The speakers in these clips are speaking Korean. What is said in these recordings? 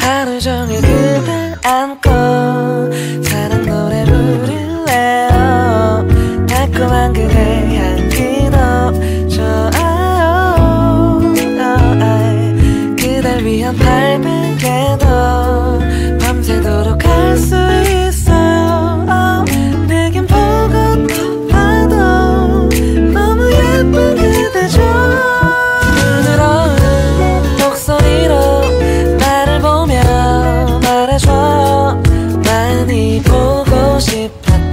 하루 종일 그댈 안고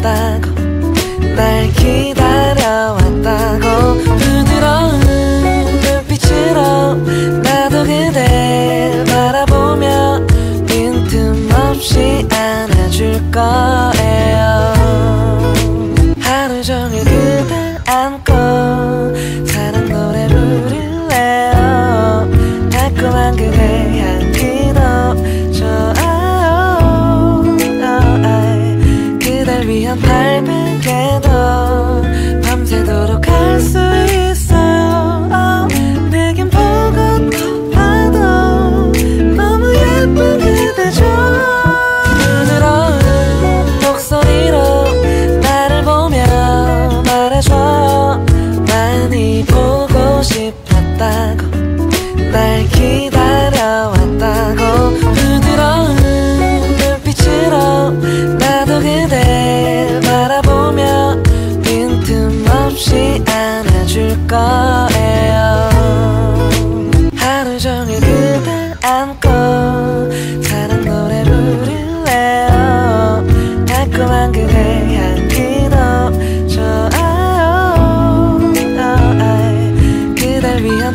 싶었다고 날 기다려왔다고. 부드러운 눈빛으로 나도 그댈 바라보며 빈틈없이 안아줄 거예요. 하루 종일 그댈 안고 날 기다려왔다고 부드러운 눈빛으로 나도 그댈 바라보며 빈틈없이 안아줄 거예요. 하루 종일 그댈 안고 사랑 노래 부를래요. 달콤한 그대 향기도 좋아요. 그댈 위한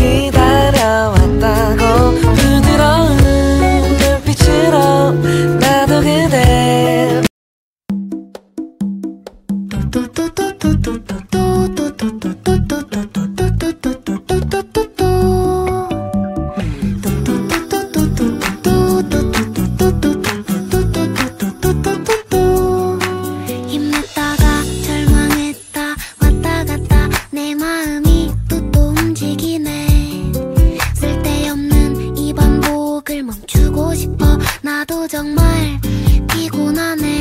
기다 예뻐 나도 정말 피곤하네.